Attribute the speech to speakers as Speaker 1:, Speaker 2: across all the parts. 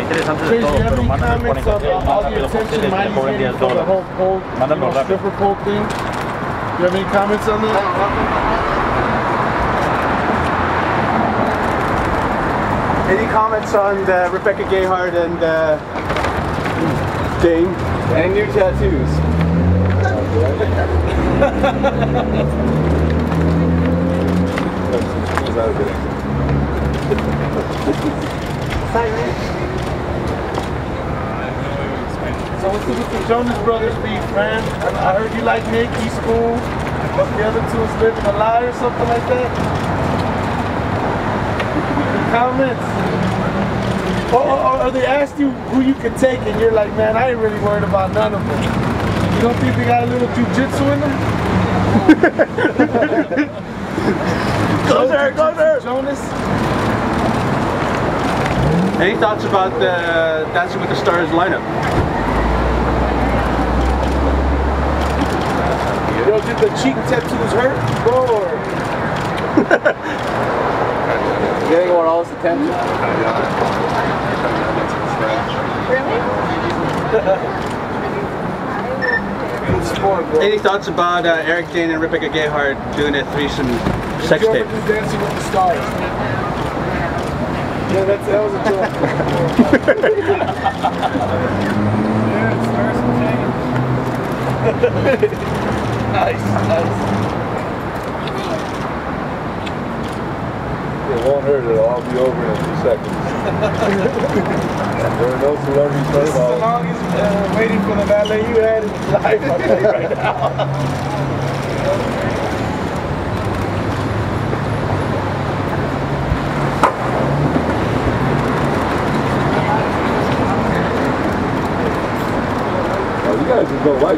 Speaker 1: interesante de todo, pero mándame por encargo más rápido posible que le cobren 10 dólares. Mándalo rápido.
Speaker 2: Stripper thing. You have any comments on that?
Speaker 3: Any comments on uh, Rebecca Gayhart and uh, Dane? And new tattoos.
Speaker 2: So what's the, the Jonas Brothers beef, man? I, I heard you like Nick, he's cool. But the other two is living a lie or something like that? Comments? Or, or, or they asked you who you could take and you're like, man, I ain't really worried about none of them. You don't think they got a little jujitsu in them?
Speaker 3: Go there, go there!
Speaker 2: Jonas?
Speaker 3: Any thoughts about the Dancing with the Stars lineup?
Speaker 2: Yo, did the cheek tattoos hurt? Or
Speaker 3: Getting all this attention.
Speaker 2: good sport.
Speaker 3: Any thoughts about uh, Eric Dane and Rebecca Gayhart doing a threesome sex tape?
Speaker 2: Dancing with the Stars? Yeah, that's, that was a joke. nice, nice.
Speaker 4: It won't hurt, it'll all be over in a few seconds. there are no celebrities
Speaker 2: This is the longest uh, waiting for the valet you had in your life, I'll tell you right now.
Speaker 4: Oh, you guys just go. I-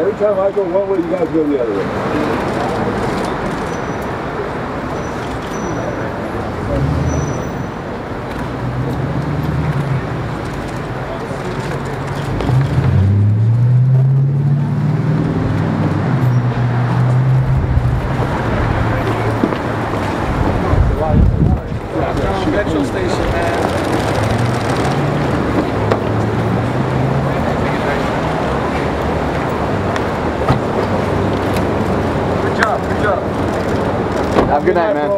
Speaker 4: Every time I go one way, you guys go the other way.
Speaker 2: Petrol station,
Speaker 3: Have a good night, man.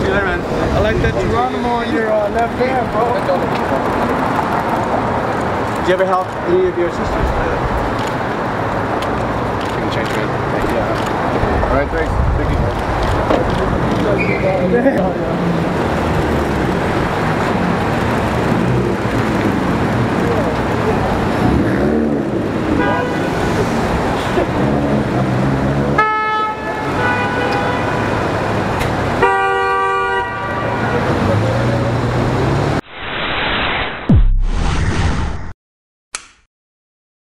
Speaker 3: See you later, man.
Speaker 2: I like that Geronimo on your uh, left hand, bro.
Speaker 3: Do you ever help any of your sisters? You can change me. Thank you.
Speaker 4: All right, thanks. Thank you.